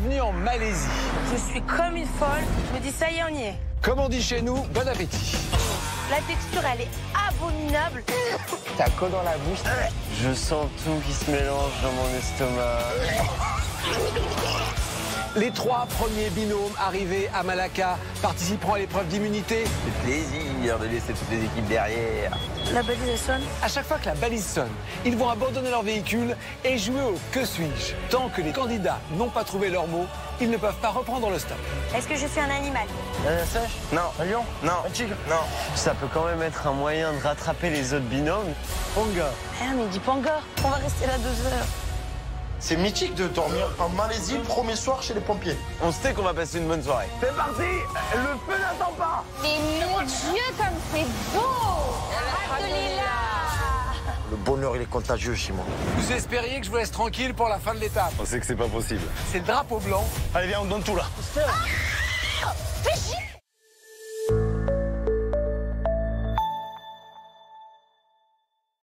Bienvenue en Malaisie. Je suis comme une folle. Je me dis, ça y est, on y est. Comme on dit chez nous, bon appétit. La texture, elle est abominable. T'as quoi dans la bouche Je sens tout qui se mélange dans mon estomac. Les trois premiers binômes arrivés à Malacca participeront à l'épreuve d'immunité. C'est plaisir de laisser toutes les équipes derrière. La balise, sonne. À chaque fois que la balise sonne, ils vont abandonner leur véhicule et jouer au que suis-je. Tant que les candidats n'ont pas trouvé leur mot, ils ne peuvent pas reprendre le stop. Est-ce que je suis un animal? Un sèche Non. Un lion? Non. Un tigre? Non. Ça peut quand même être un moyen de rattraper les autres binômes. Panga. Ah, mais dis Panga. On va rester là deux heures. C'est mythique de dormir en Malaisie le premier soir chez les pompiers. On sait qu'on va passer une bonne soirée. C'est parti Le feu n'attend pas Mais mon Dieu, comme c'est beau Le bonheur, il est contagieux chez moi. Vous espériez que je vous laisse tranquille pour la fin de l'étape. On sait que c'est pas possible. C'est le drapeau blanc. Allez, viens, on donne tout là. Chier